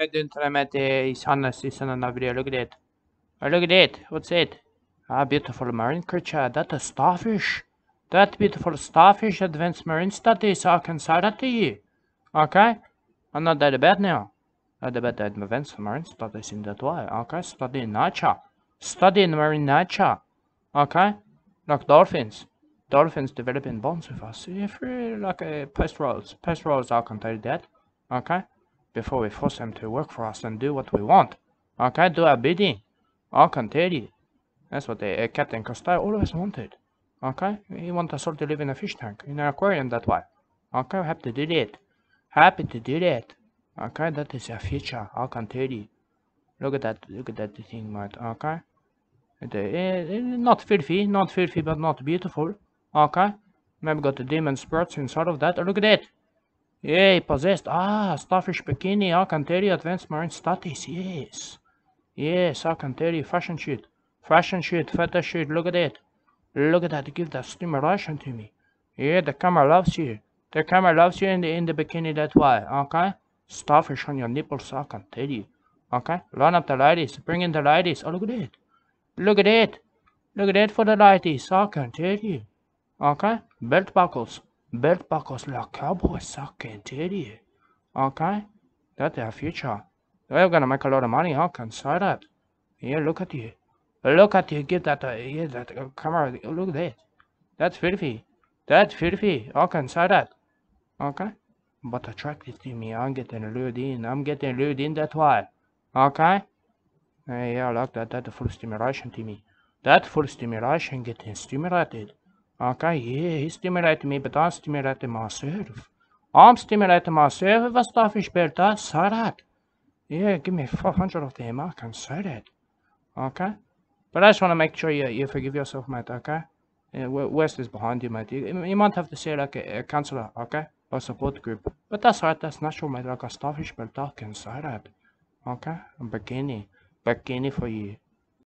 Into them at the Hannes is on over there. Look at it. Oh, look at it. What's it? Ah, beautiful marine creature. That a starfish. That beautiful starfish advanced marine studies are considered to you. Okay? I'm not that bad now. Not that bad advanced marine studies in that way. Okay? Study nature. Study marine nature. Okay? Like dolphins. Dolphins developing bonds with us. If we like uh, pest rolls. Pest rolls are considered that. Okay? Before we force them to work for us and do what we want. Okay? Do our bidding. I can tell you. That's what the uh, Captain Costello always wanted. Okay? He want us all to live in a fish tank, in an aquarium that way. Okay? Happy to do that. Happy to do that. Okay? That is our future. I can tell you. Look at that. Look at that thing, mate. Okay? It, uh, not filthy. Not filthy, but not beautiful. Okay? Maybe got the demon spirits inside of that. Oh, look at that. Yay, possessed. Ah, starfish bikini. I can tell you advanced marine studies. Yes. Yes, I can tell you. Fashion shoot. Fashion shoot. Photo shoot. Look at it. Look at that. Give that stimulation to me. Yeah, the camera loves you. The camera loves you in the, in the bikini that way. Okay? Starfish on your nipples. I can tell you. Okay? Line up the ladies. Bring in the ladies. Oh, look at it. Look at it. Look at it for the ladies. I can tell you. Okay? Belt buckles. Belt buckles like cowboys. Tell you. Okay? That's our future. We're gonna make a lot of money. I can say that. Yeah, look at you. Look at you. Give that, uh, yeah, that uh, camera. Look at that. That's filthy. That's filthy. I can say that. Okay? But attracted to me. I'm getting lured in. I'm getting lured in that way. Okay? Uh, yeah, I like that. That's full stimulation to me. That full stimulation getting stimulated. Okay, yeah, he stimulated me, but I'm stimulating myself. I'm stimulating myself with a starfish belt. I say that. Yeah, give me 500 of them. I can say that. Okay? But I just want to make sure you, you forgive yourself, mate, okay? Yeah, West is behind you, mate. You, you might have to say like a, a counselor, okay? Or support group. But that's right, that's natural, mate. Like a starfish belt, I can say that. Okay? A bikini. Bikini for you.